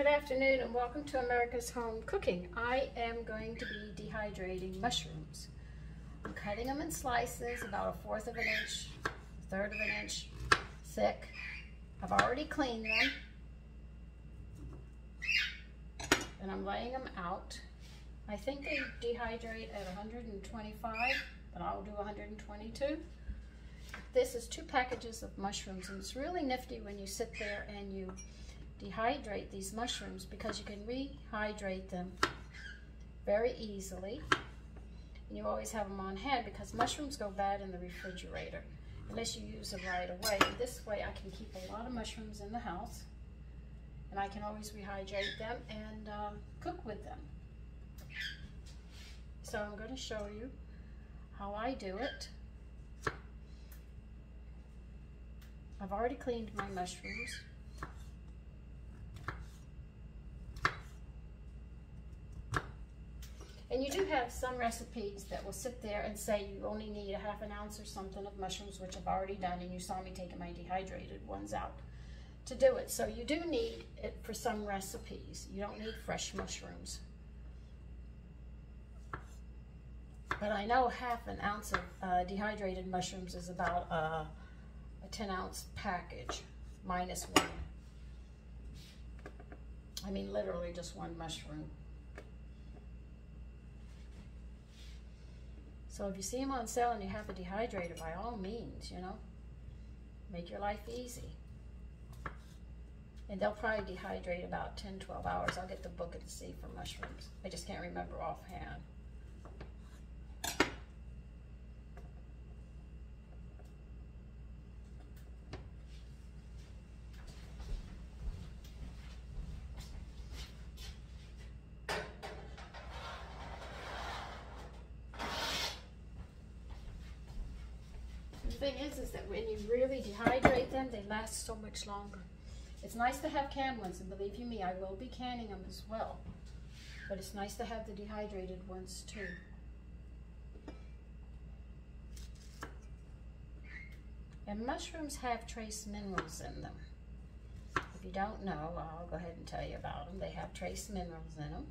Good afternoon and welcome to America's Home Cooking. I am going to be dehydrating mushrooms. I'm cutting them in slices about a fourth of an inch, a third of an inch thick. I've already cleaned them and I'm laying them out. I think they dehydrate at 125, but I'll do 122. This is two packages of mushrooms and it's really nifty when you sit there and you dehydrate these mushrooms because you can rehydrate them very easily. And you always have them on hand because mushrooms go bad in the refrigerator unless you use them right away. This way I can keep a lot of mushrooms in the house and I can always rehydrate them and um, cook with them. So I'm going to show you how I do it. I've already cleaned my mushrooms. And you do have some recipes that will sit there and say you only need a half an ounce or something of mushrooms, which I've already done, and you saw me taking my dehydrated ones out to do it. So you do need it for some recipes. You don't need fresh mushrooms. But I know half an ounce of uh, dehydrated mushrooms is about uh, a 10 ounce package, minus one. I mean, literally just one mushroom. So if you see them on sale and you have a dehydrator, by all means, you know, make your life easy. And they'll probably dehydrate about 10, 12 hours. I'll get the book and see for mushrooms. I just can't remember offhand. Thing is, is that when you really dehydrate them, they last so much longer. It's nice to have canned ones, and believe you me, I will be canning them as well. But it's nice to have the dehydrated ones too. And mushrooms have trace minerals in them. If you don't know, I'll go ahead and tell you about them. They have trace minerals in them.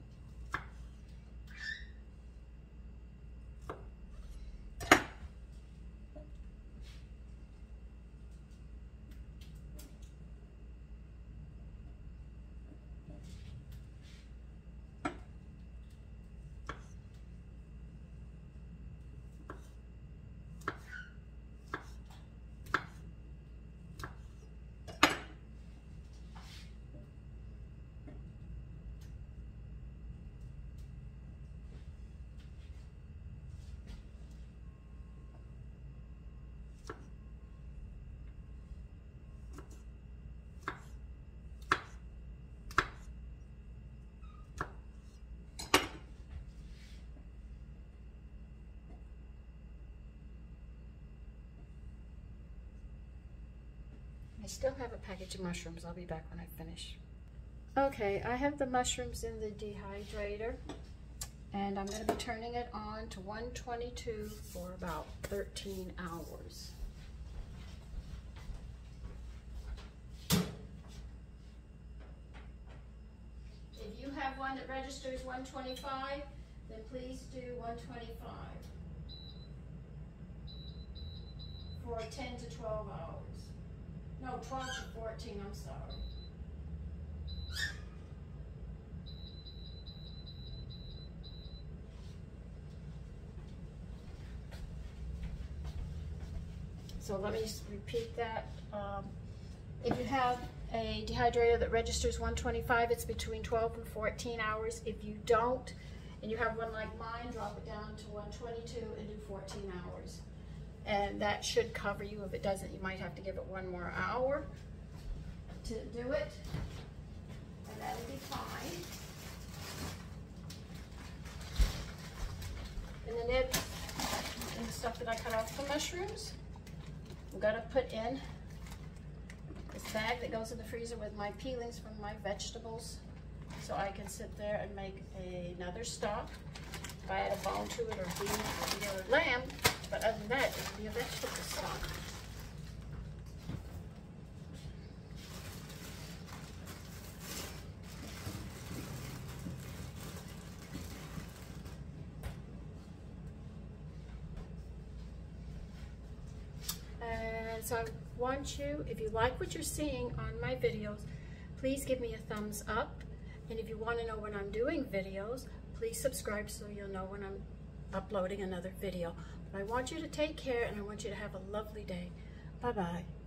Still have a package of mushrooms. I'll be back when I finish. Okay, I have the mushrooms in the dehydrator and I'm going to be turning it on to 122 for about 13 hours. If you have one that registers 125, then please do 125 for 10 to 12 hours. No, 12 to 14, I'm sorry. So let me repeat that. Um, if you have a dehydrator that registers 125, it's between 12 and 14 hours. If you don't, and you have one like mine, drop it down to 122 and do 14 hours and that should cover you. If it doesn't, you might have to give it one more hour to do it, and that'll be fine. And the it, and the stuff that I cut off the mushrooms, I'm gonna put in this bag that goes in the freezer with my peelings from my vegetables so I can sit there and make another stock. If I add a bone to it or beef or lamb, but other than that, it'll be a vegetable stock. And so I want you, if you like what you're seeing on my videos, please give me a thumbs up. And if you want to know when I'm doing videos, please subscribe so you'll know when I'm uploading another video. But I want you to take care and I want you to have a lovely day. Bye-bye.